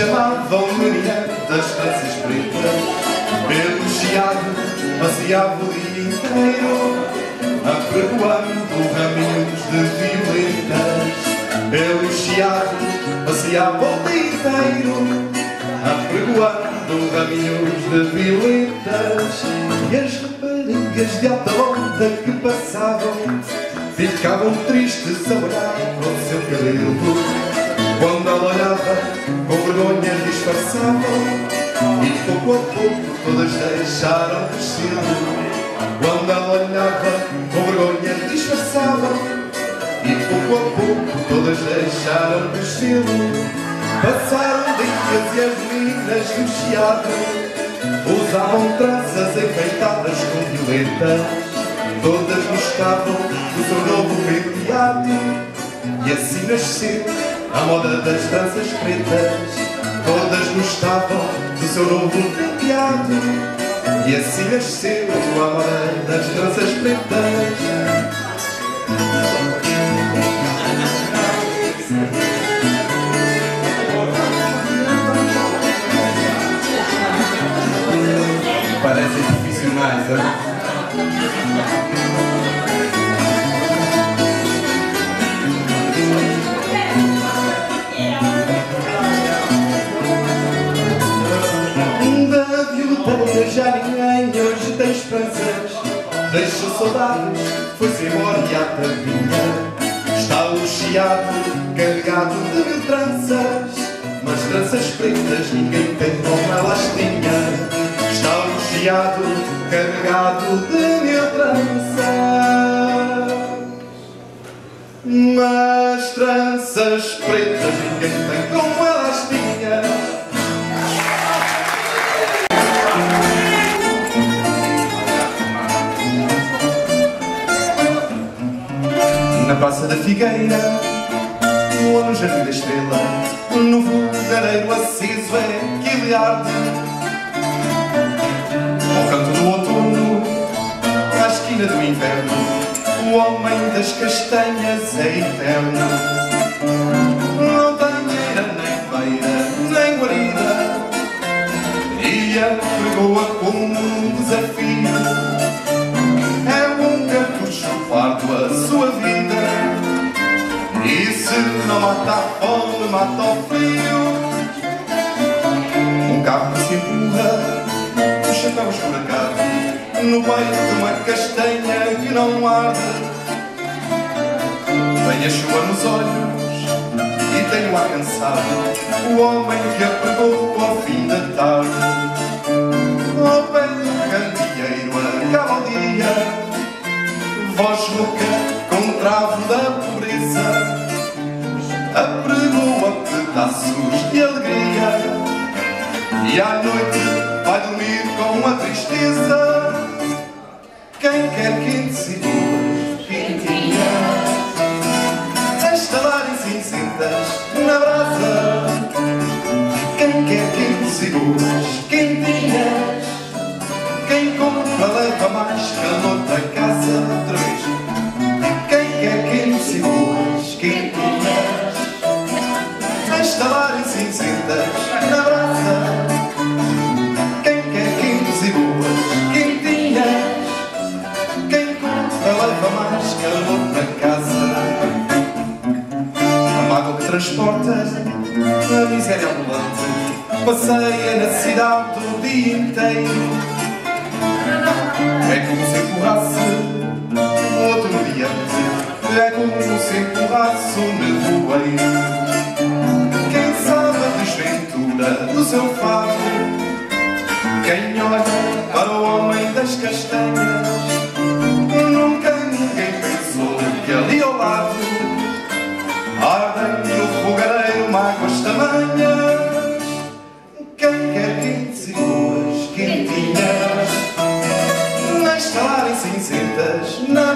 chamavam menina das tranças pretas. Pelo chiado passeava o dia inteiro, apregoando raminhos de violetas. Pelo chiado passeava o dia inteiro, apregoando raminhos de violetas. E as raparigas de alta onda que passavam ficavam tristes a olhar para o seu cabelo. Deixaram de ser Passaram dias e as meninas do chiado Usavam tranças enfeitadas com violetas Todas buscavam o seu novo penteado e assim nasceu a moda das tranças pretas. Todas gostavam do seu novo penteado. E assim nasceu a moda das tranças pretas. Já ninguém hoje tem esperanças Deixa saudades, foi-se embora e à tardinha Está o chiado carregado de mil tranças Mas tranças pretas ninguém tem como elas tinha Está o chiado carregado de mil tranças. Mas tranças pretas ninguém tem como elas tinha Na Praça da Figueira Ou no Jardim da Estrela No fogareiro aceso é que ele arde canto do outono À esquina do inverno O homem das castanhas é eterno. Não tem eira, nem feira, nem guarida E empregou-a como um desafio. É um cartucho fardo a sua vida E se não mata a fome, mata o frio. Um carro se empurra, chapéus esburacado No peito de uma castanha que não arde. Tem a chuva nos olhos e tem o ar cansado O homem que a pregou ao fim da tarde. Ao pé do candeeiro acaba o dia. Voz rouca com travo da pobreza a pedaços de alegria. E à noite tristeza. Quem quer quentes e boas pintinhas A estalarem cinzentas na brasa. Quem quer quentes e Passeia na cidade o dia inteiro. É como se empurrasse outro mediante É como se empurrasse um nevoeiro Quem sabe a desventura do seu fado Quem olha para o homem das castanhas? Nunca ninguém pensou que ali ao lado Ardem no fogareiro mágoas tamanhas na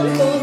uncle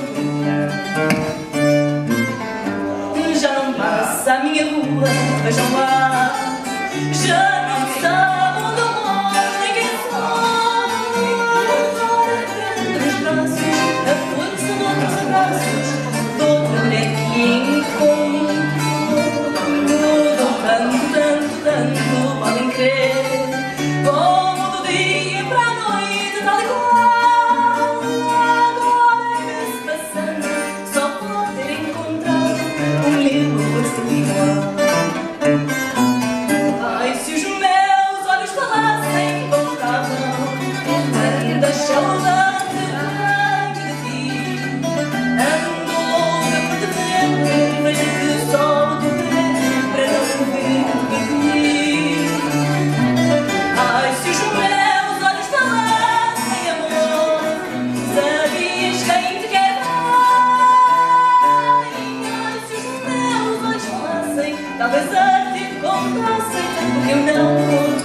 talvez a ti te contassem o que eu não conto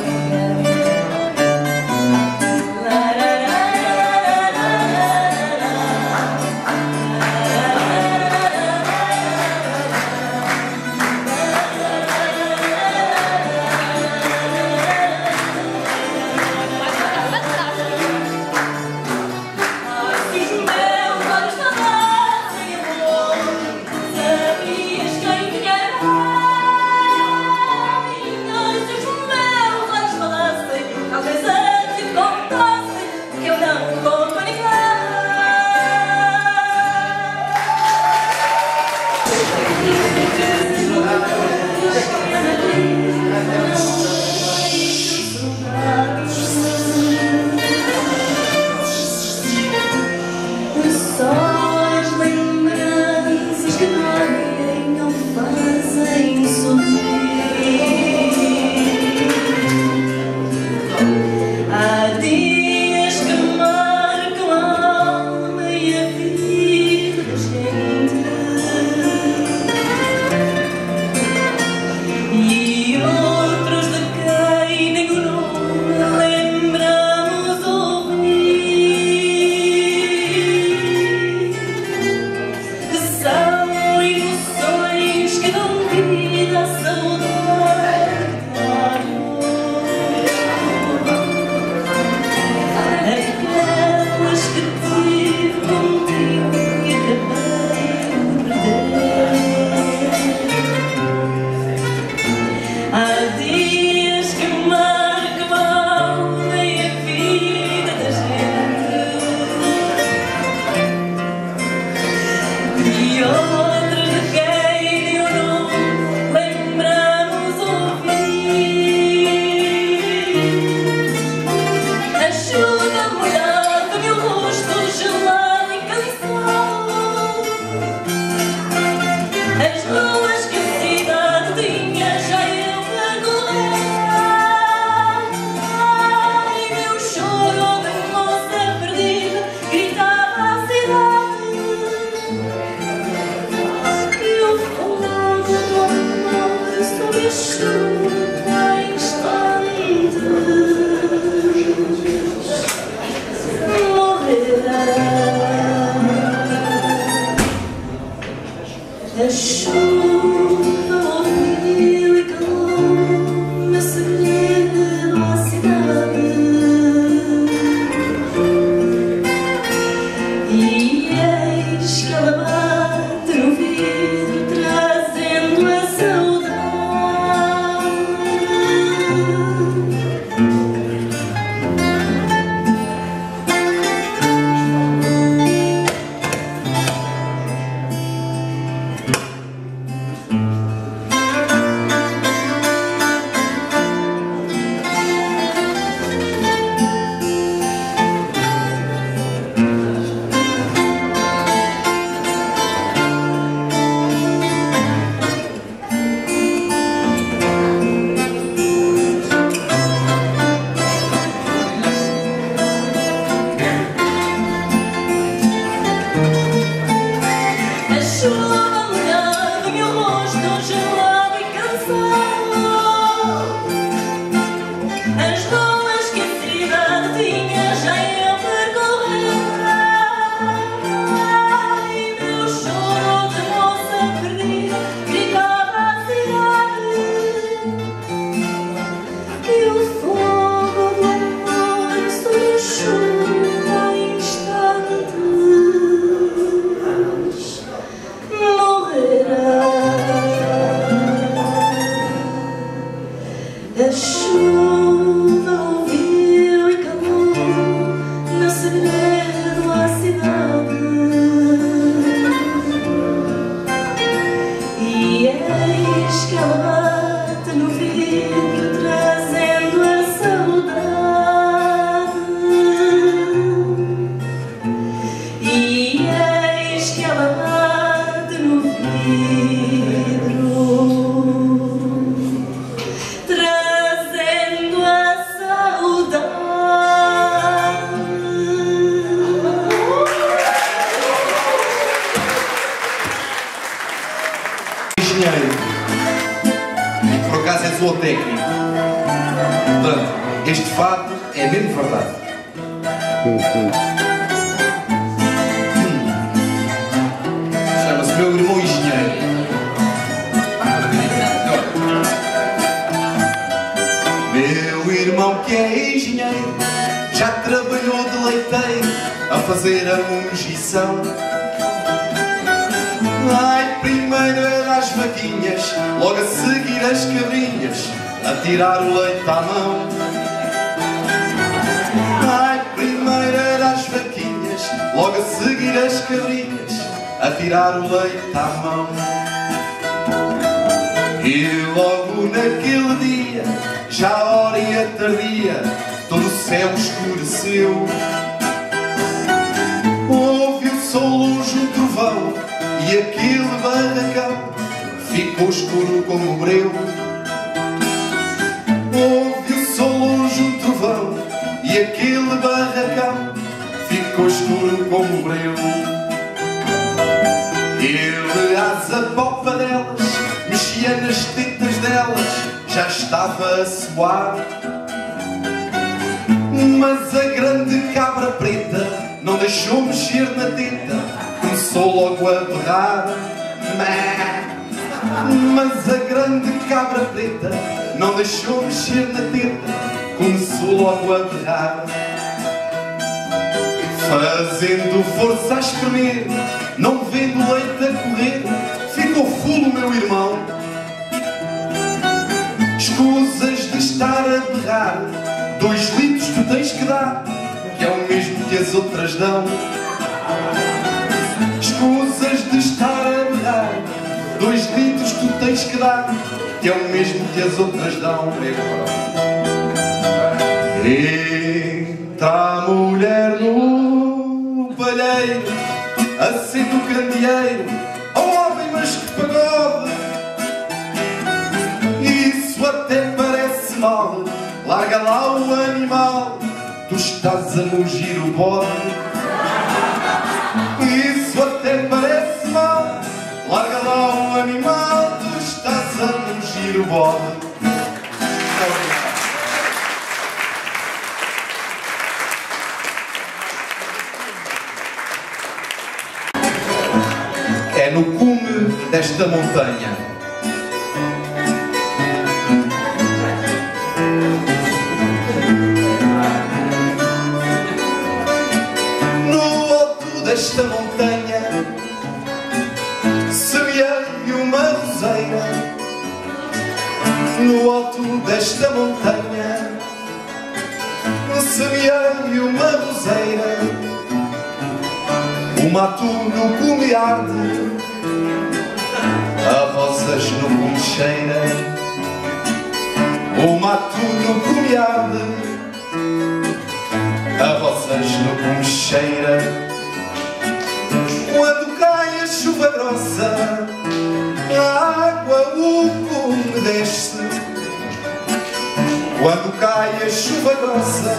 trabalhou de leiteiro a fazer a mungição. Ai, primeiro era as vaquinhas, logo a seguir as cabrinhas, a tirar o leite à mão. Ai, primeiro era as vaquinhas, logo a seguir as cabrinhas, a tirar o leite à mão. E logo naquele dia, já a hora ia tardia, todo o céu escureceu. Ouviu-se ao longe um trovão e aquele barracão ficou escuro como o breu. Ouviu-se ao longe um trovão e aquele barracão ficou escuro como o breu. Ele às popa delas, mexia nas tetas delas, já estava a suar. Mas a grande cabra preta não deixou mexer na teta, começou logo a berrar. Mas a grande cabra preta não deixou mexer na teta, começou logo a berrar. Fazendo força a espremer, não vendo leite a correr, ficou fulo meu irmão. Escusas de estar a berrar, dois litros tu tens que dar, que é o mesmo que as outras dão. Escusas de estar a berrar, dois litros tu tens que dar, que é o mesmo que as outras dão. Entra a mulher no palheiro, acende o candeeiro, oh homem, mas que pagode! Estás a mugir o bode. Isso até parece mal, larga lá o animal, tu estás a mugir o bode. É no cume desta montanha desta montanha Semeei uma roseira O mato no cume arde A rosas no cume cheira O mato no cume arde a rosas no cume cheira Quando cai a chuva grossa A água o cume desce Quando cai a chuva grossa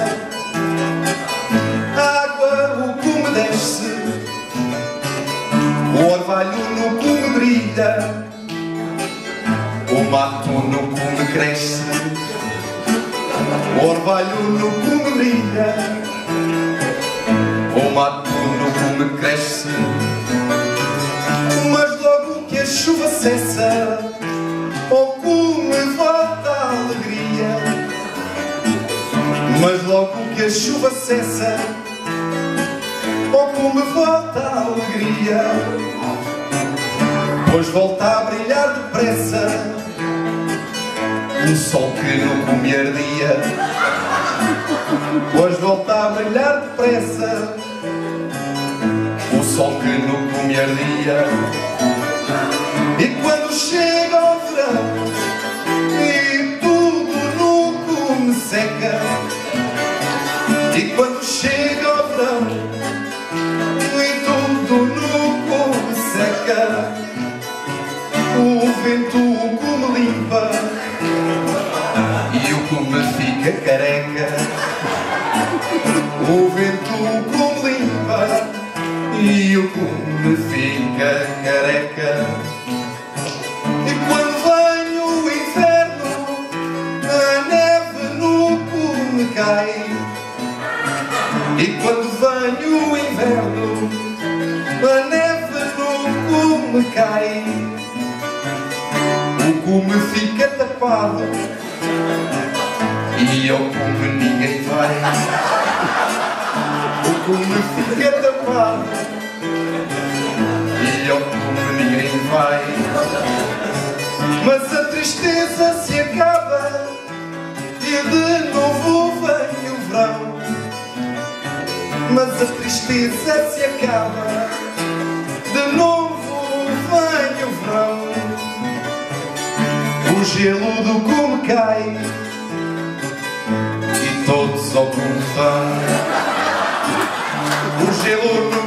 A água o cume desce. O orvalho no cume brilha O mato no cume cresce. O orvalho no cume brilha O mato no cume cresce. Mas logo que a chuva cessa logo que a chuva cessa O cume volta a alegria. Pois volta a brilhar depressa Um sol que no comer dia. Hoje volta a brilhar depressa O sol que no comer dia E quando vem o inverno A neve no cume cai. O cume fica tapado E ao cume ninguém vai. O cume fica tapado E ao cume ninguém vai. Mas a tristeza se acaba E de novo vem o verão Mas a tristeza se acaba. De novo vem o verão. O gelo do cume cai. E todos ao cume vão O gelo